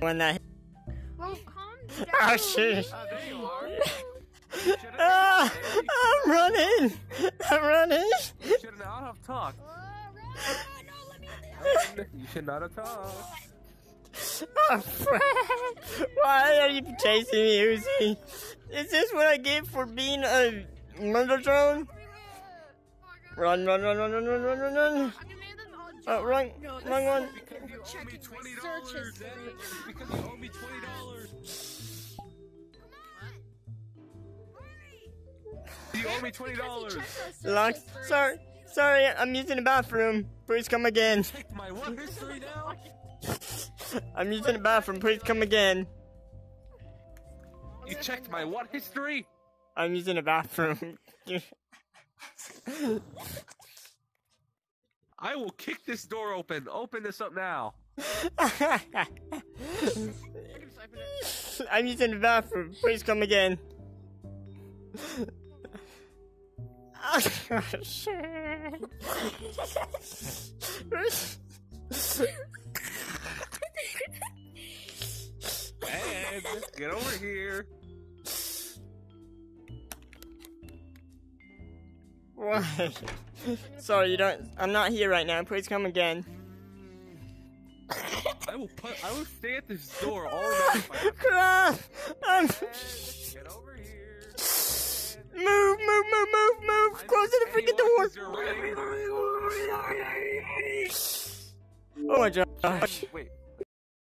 when that. Well, calm down. Oh shit! Ah, there you are. Ah, I'm running. I'm running. You should not have talked. Uh, run! No, let me in the You should not have talked. Oh, Fred. Why are you chasing me, Uzi? Is this what I get for being a murder drone? Run, run, run, run, run, run, run, run, run. I'm gonna name them all Oh, run, No, run. is- Because you owe me twenty dollars. Because you owe me twenty dollars. You owe me twenty dollars. Sorry, sorry, I'm using the bathroom. Please come again. Check my history now? I'm using the bathroom. Please come again. You checked my what history? I'm using the bathroom. I will kick this door open. Open this up now. I'm using the bathroom. Please come again. Oh, shit. And get over here. Why? Sorry, you don't. I'm not here right now. Please come again. I will put. I will stay at this door all night. Crap! I'm. Get over here. Move, move, move, move, move! Close the freaking door! Oh my gosh. Wait,